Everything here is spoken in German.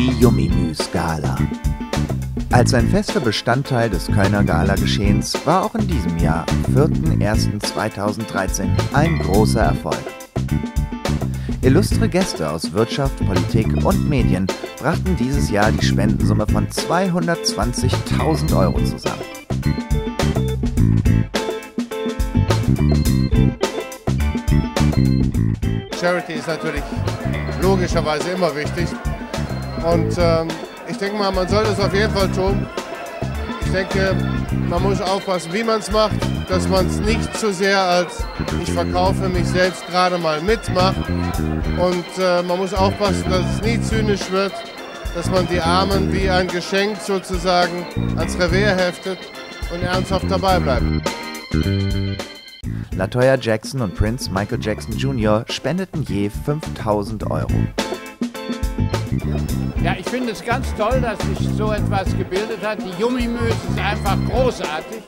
Die Jummimüs-Gala. Als ein fester Bestandteil des Kölner Gala-Geschehens war auch in diesem Jahr, am 4.01.2013, ein großer Erfolg. Illustre Gäste aus Wirtschaft, Politik und Medien brachten dieses Jahr die Spendensumme von 220.000 Euro zusammen. Charity ist natürlich logischerweise immer wichtig. Und ähm, ich denke mal, man sollte es auf jeden Fall tun. Ich denke, man muss aufpassen, wie man es macht, dass man es nicht zu sehr als ich verkaufe mich selbst gerade mal mitmacht. Und äh, man muss aufpassen, dass es nie zynisch wird, dass man die Armen wie ein Geschenk sozusagen ans Revier heftet und ernsthaft dabei bleibt. Latoya Jackson und Prince Michael Jackson Jr. spendeten je 5000 Euro. Ja, ich finde es ganz toll, dass sich so etwas gebildet hat. Die Jummimüs ist einfach großartig.